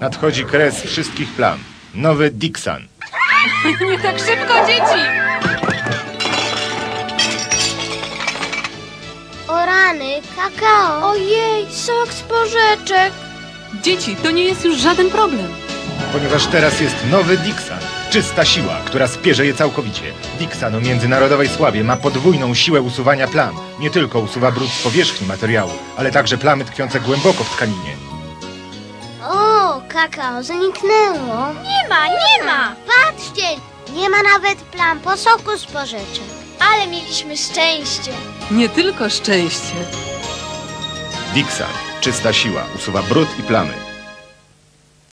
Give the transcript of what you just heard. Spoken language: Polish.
Nadchodzi kres wszystkich plam. Nowy Dixon. Nie tak szybko, dzieci! O rany, kakao. Ojej, sok z porzeczek. Dzieci, to nie jest już żaden problem. Ponieważ teraz jest nowy Dixon. Czysta siła, która spierze je całkowicie. Dixon o międzynarodowej sławie ma podwójną siłę usuwania plam. Nie tylko usuwa brud z powierzchni materiału, ale także plamy tkwiące głęboko w tkaninie. O, kakao zniknęło. Nie ma, nie ma. Patrzcie, nie ma nawet plam po soku z porzeczek. Ale mieliśmy szczęście. Nie tylko szczęście. Dixon. Czysta siła usuwa brud i plamy.